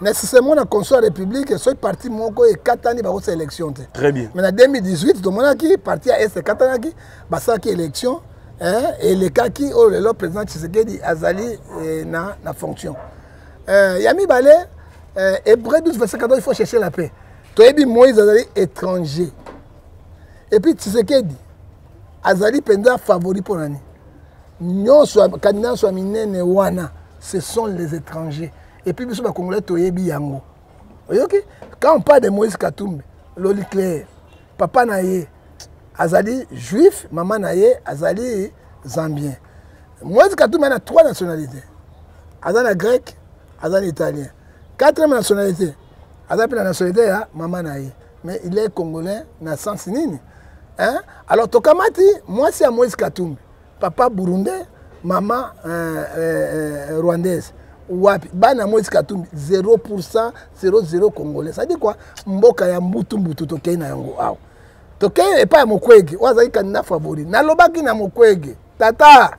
Mais si c'est mon console république, ce parti moko et katani ba haute élection te. Très bien. Mais en 2018, to mona ki parti ya est katana ki ba sa ki élection hein et le kaki oh le président Tshisekedi azali eh, na na fonction. euh, ya mibale euh, hébreu 12 verset 14 il faut chercher la paix toyebi moïse azali étranger epuis tshisekedi azali mpenza favori mpo na nini nyonso kandida nyonso ya minene wana ce sont les étrangers epuis biso bacongolais toyebi yango oyoki quand on parle de moïse katumbi loli claire papa na ye azali juif mama na ye azali zambien moise katumbi ana trois nationalité aza na grec aza na italien quatrième nationalité aza mpe na nationalité ya mama na ye mais il est congolais na sens nini hein? alors tokamati mwasi ya moise katumbi papa burundais maman euh, euh, euh rwandaise wapi bana moise katumbi 0 pourcent 00 congolais sadi kua mboka ya mbutu mbutu tokei na yango awa tokei epai ya mokwege oyo azalaki kandida favori nalobaki na mokwege tata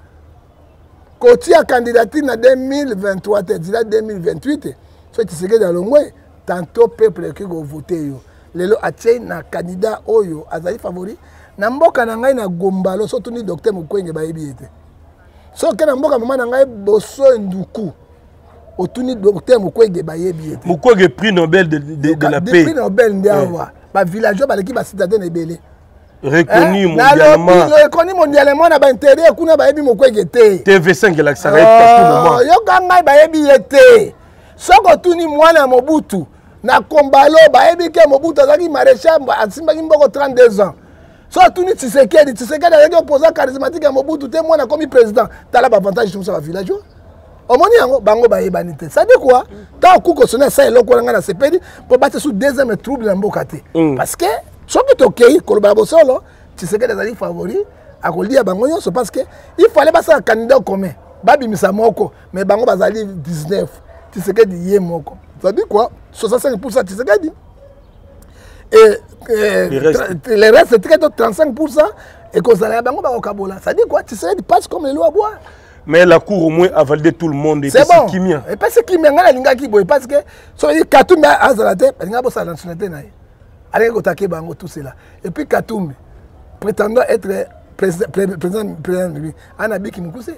kotia candidature na 2023 te zila 2028 soki tisekedi alongwe tanto peuple ekoki kovote yo lelo atie na candidat oyo azali favori na mboka na ngai na gombalo so tuni docteur mokwenge bayebi ye te soki na mboka mama na ngai boso nduku otuni docteur mokwenge bayebi ye te mokwenge prix nobel de, de, de la paix prix nobel nde eh. awa bavillageois baleki bacitadin ebele reconnu eh, mondialement reconnu mondialement na bainterie kuna bayebi mokwenge te tv5 elakisaka ye partout oh, yoka ngai bayebi ye te soki otuni mwana ya mobutu na kombalo bayebi ke mobutu azalaki maréchal asimbaki mboko 32 ans so atuni tshisekedi tshisekedi azalaki opposant charismatique ya mobutu te mwana akomi président tala baavantage tomosa bavillage oyo omoni yango bango bayebani te sadi kua ntango kukosoni asa eloko wana ngai nasepeli mpo batya su deuxième trouble na mboka te mm. parce que soki tokei koloba ya bosolo tshisekedi azali favori akolia bango nyonso parce que il fallait basala candidat commun babimisa moko mais bango bazali 19 tisekedi ye moko zadi quoi 65 pourcent tisekedi et, et le reste, le reste tikedi 35 pourcent ekozala ya bango bakokabola zadi quoi tisekedi passe comme lelo abwa mais la cour au moins a validé tout le monde c'est bon kimia et parce kimia ngala lingaki boy parce que so il katumbi azala te linga bo sa nationalité nae allez ko taquer bango tout cela et puis katumbi prétendant être président président ana ah, biki mukuse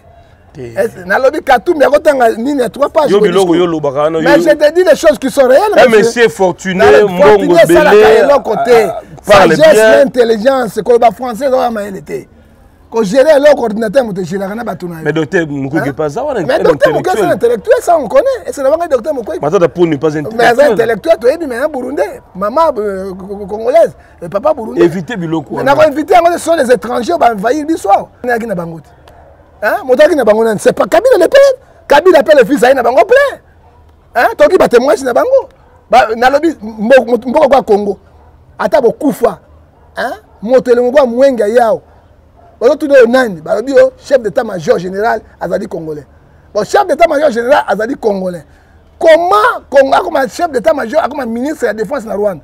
nalobi katumbi akotanga nini ya trois pages yo biloko yo olobaka wana mais je te dis les choses qui sont réelles eh, monsieur fortuné mbongo belé eloko te ah, ah, sagesse intelligence koloba français ezaka mayele te kogere eloko ordinateur moto egeraka na bato nayo mais docteur mokuki pas awa mais docteur mokuki eza intellectuel ça on connaît esala banga docteur mokuki matata poni pas intellectuel mais aza intellectuel toyebi mais un burundais maman euh, congolaise Eh, papa burundi éviter biloko wana nako inviter yango ce sont les étrangers ba envahir biso awa nayaki na bango te hein moto ayaki na bango nani c'est pas kabila le père kabila pe le fils aye na bango plein hein toki ba témoignage na bango ba nalobi mboka kwa Congo ata bokufa hein moto elengo kwa mwenga yao bazotuna oyo nani balobi yo chef d'état major général azali congolais bon chef d'état major général azali congolais comment akoma chef d'état major akoma ministre ya défense na rwanda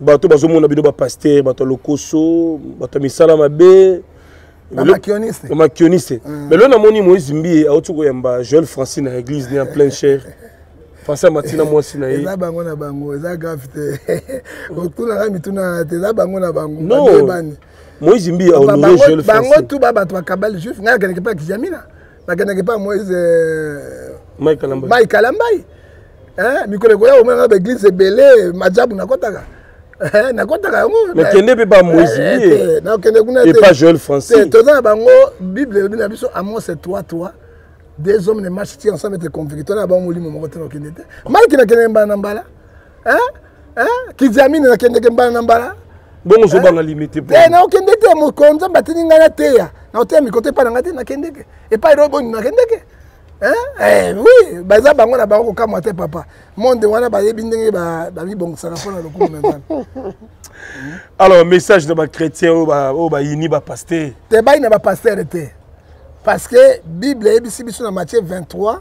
bato bazomona bino bapaster bato ya lokoso bato ya misala mabe makioniste mais lelo namoni moïse mbiye auti koyamba joel francis na église ne en pleine chaire français amati na mwasi na ye eza bango na bango eza grave te otunaka mituna te eza bango na bango non moïse mbiye ahonore joel francis bango tu ba bato bakabali juif ngai akendeke mpe akijamina nakendeke mpe moïse euh, mai kalambai eh, mikolo ekoya omona na baeglise ebele majabu nakɔtaka eh, nakɔtaka yango nakende mpe bamoisilie nakende kuna epa joel français toza na bango bible elobi na biso amos 3 3 des hommes ne marche ti ensemble te convique tona na bango molimo moko te nakende te mike nakendeke mbala na mbala kidiamine nakendeke mbala na mbala bongo ozobanga limite eh, nakokende te mokonzi nzambe atindi ngai nateya nakoteya mikolo te epai na ngai te nakendeke epai eloo boni nakendeke Eh, oui baza bango na bango kokamwa te papa monde wana bayebi ndenge bamibongisaka mpo na lokumu na nzambe alors message na bachrétien oyo bayini bapaster te bayina bapaster te parce que bible eyebisi biso na matthieu 23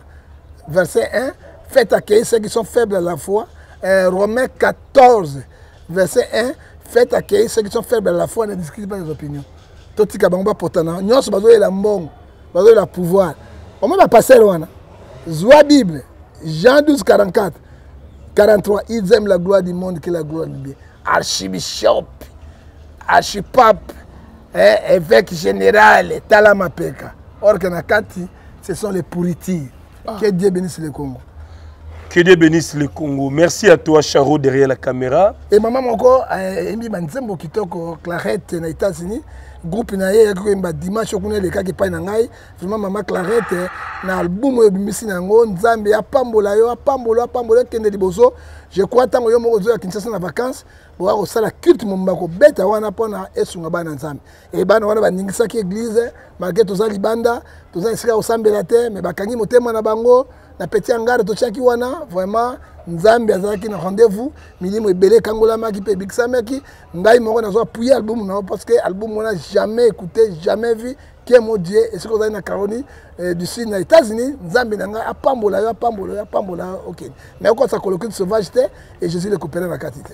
verset 1 faites accueillir ceux qui sont faibles à la foi euh, romain 14 verset 1 faites accueillir ceux qui sont faibles à la foi ne discute pas les opinions totika bango bapotana nyonso bazoyela mbongo bazoyela pouvoir omoi bapasele wana zwa bible jean 12 44 43 ils aiment la gloire du monde que la gloire de dieu archibishop archipape eh, évêque général tala mapeka or que na kati ce sont les pourritures Ah. Que Dieu bénisse le Congo. Que Dieu bénisse le Congo. Merci à toi, Charo, derrière la caméra. Et maman Moko, euh, Embi Manzembo Kitoko, Clarette, aux États-Unis. Groupe Naye, Koyemba, Dimanche, Okuna, les Kaki Pai Nangai. Vraiment, maman Clarette, euh, na album, Obimisi Nango, Nzambe, Apambola, yo, Apambola, Apambola, Kende Liboso. Je crois, tant que yo, Moko, Zoya, Kinshasa, na vacances. Bon, ça, la culte, mon bako, bête, wana, pona, Esunga, Bana, Nzambe. e bana wana baningisaki eglize malgre toza libanda toza esika kosambela te me bakangi motema na bango na petit angare totyaki wana vraiment nzambe azalaki na rendez-vous milimo ebele ekangolamaki mpe ebikisamaki ngai moko nazwa puye albumu na yo parce que albumu wana jamais écouté jamais vu kemo die esika ozali na caroline eh, du sud na états-unis nzambe na ngai apambola yo apambola yo apambola yo okende mais okosa kolokiti sauvage te et jésus le coopere na kati te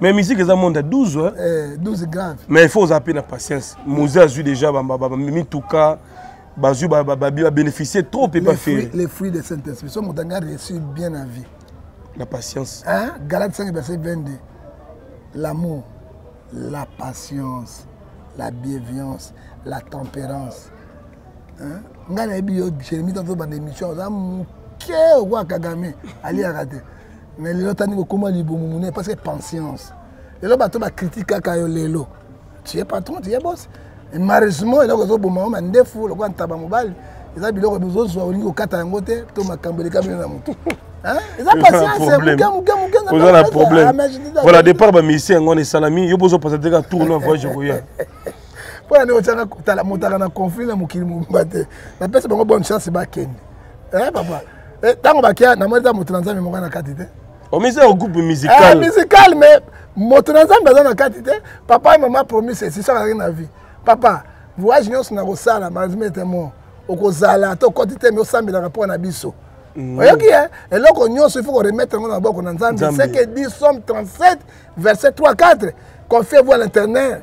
mais musique eza monde ya 12 hein? eh, 12 grave mais il faut oza mpe na patience moze azwi déjà mituka bazwi babénéficie trop mpe bafere les fruits de saint esprit so moto anga reçu bien na vie la patience hein? galate 5 verset 22 l'amour la patience la bienveillance la tempérance hein? ngai nayebi yo jérémi tanto banda émission oza moke okoa kagame aliyaka te mais lelo tandiki okoma libumu monene parce que pensions lelo bato bakritike kaka yo lelo tie patron tie bos malheureusement eloko ezoboma yo mandefu lokola ntaba mobali eza biloko bizozwa olingi kokata yango te to makambo eleka bino na motu eza pasienceoza na problème ah, voilà départ bamisi yango wana esalami yo bozopasa te ka tour no voyage koya mpona nde otyaka tala motaka na conflit na mokili mobimba te napesa bango bonne chance bakende eh, papa eh, ntango bakia namoni eza moto na nzambe moko na kati te omiza ya groupe musical eh, musical mais moto na nzambe aza na kati te papa et mama promise esisa azalaki na vie papa voyage nyonso nakosala malgré ete mo okozala to okoti te me osambelaka mpo na biso Mm. oyoki ye eloko nyonso ifo koremettre yango na maboko na nzambe seke dit somme 37 verset 3 4 confie vous à l'internet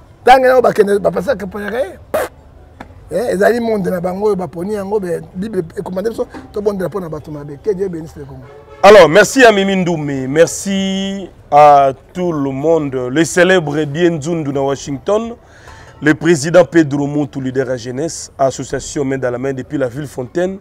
ntango yango bakende bapasa kapayaka ye eh, ezali monde na bango oyo baponi yango bible ekomande biso tobondela mpo na bato mabe ke dieu benisse le congo alors merci à mimi ndume merci à tout le monde le célèbre die nzundu na washington le président pedro mutu leader ya jeunesse association main dans la main depuis la ville fontaine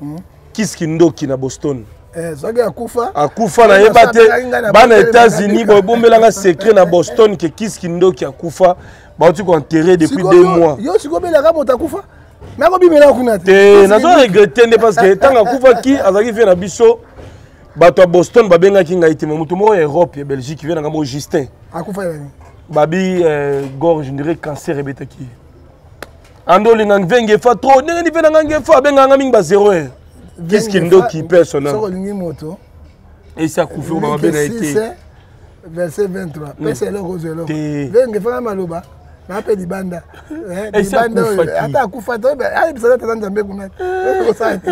hmm? kisi kindoki na boston eh, soki akufa akufa nayeba te bana états-unis bobombelanga secret na boston ke kisi kindoki akufa bauti koenterre depuis deux mois yo sikoyo obelaka moto akufa nakobimela kuna te nazo regrete nde parce que ntango akufaki azalaki vie na biso bato ya boston babengaki ngai te moto moko ya europe ya belgique vie na ngai moko justin akufa babi euh, gorge ndire cancer ebetaki ye ando olinga nvenge efa trop ndenge nive na nga nge efa abengaka nga mingi ba zero heure kisi kindoki personnel soki olingi moto esi akufi oba mabe na ye te verset 23 pesa eloko ozwa eloko venge efanga maloba na mpe libanda eh, eh, libanda oyo ata akufa ayebisaka tata nzambe kuna kosala te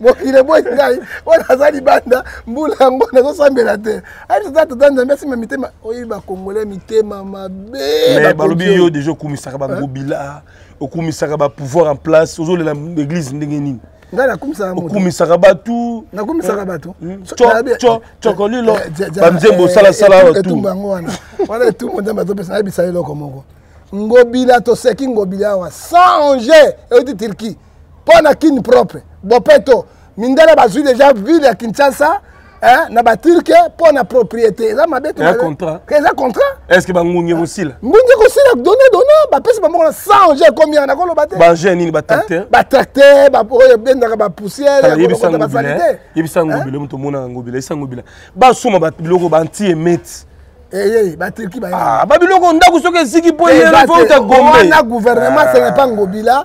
mokili eboyi ngai oyo naza libanda mbula yango nazosambela te ayebi tata tata nzambe asimba mitema oyebi bakongolais mitema mabe balobi yo deja okumisaka bangobila okumisaka bapouvoir en place ozolela église ndenge nini ngai nakumisaka moto okumisaka bato nakumisaka bato cokolilo banzembo osalasala batumba yango wana wana etumbo nzambe azopesa nayebisa eloko moko ngobila toseki ngobila awa sans enjeu euti turquie mpo na kin propre bopeto mindele bazwi deja ville ya kinshasa eh, na baturke mpo na propriété eza mabe eza contrat est ce que bangungi ekosila ngungi ekosila dona dona bapesi bamoko na 100 je ekomi yana nakoloba te baje nini batracteur batracteur oyo ebendaka bapusièreyebisangobilayebisa ngobila moto omonaka ngobila yebisa ngobila basoma biloko banti emeti eyei baturki babiloko ndako soki eziki mpo yeyana gombe wana gouvernement ce n'est pas ngobila ah.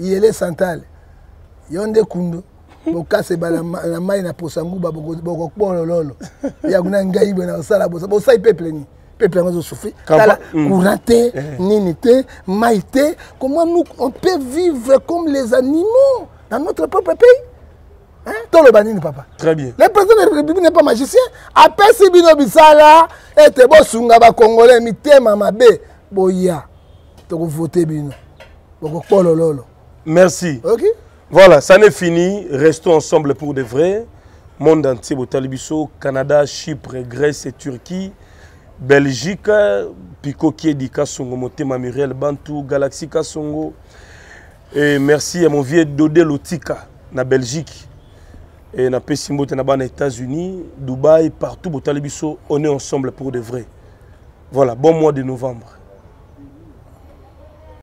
iyele santale yo nde kundu bokase bana na mai na posa nguba bokokpolololo yango na ngai boye na kosala bosa bosai peuple nini peuple yango ezosufri tala mm. courant te eh. nini te mai te comment nous on peut vivre comme les animaux dans notre propre pays Hein? toloba nini papa très bien le président de la république n'est pas magicien apesi bino bisala ete bosunga bacongolais mitema mabe boya toko voter bino boko kolololo merci ok voilà ça n'est fini restons ensemble pour de vrai monde entier botali biso canada chypre grèce et turquie belgique pico kiedi kasongo motema muriel bantu galaxie kasongo et merci à mon vieux dode lotika na belgique et na pesi mbote na bana états-unis dubaï partout botali biso on est ensemble pour de vrai voilà bon mois de novembre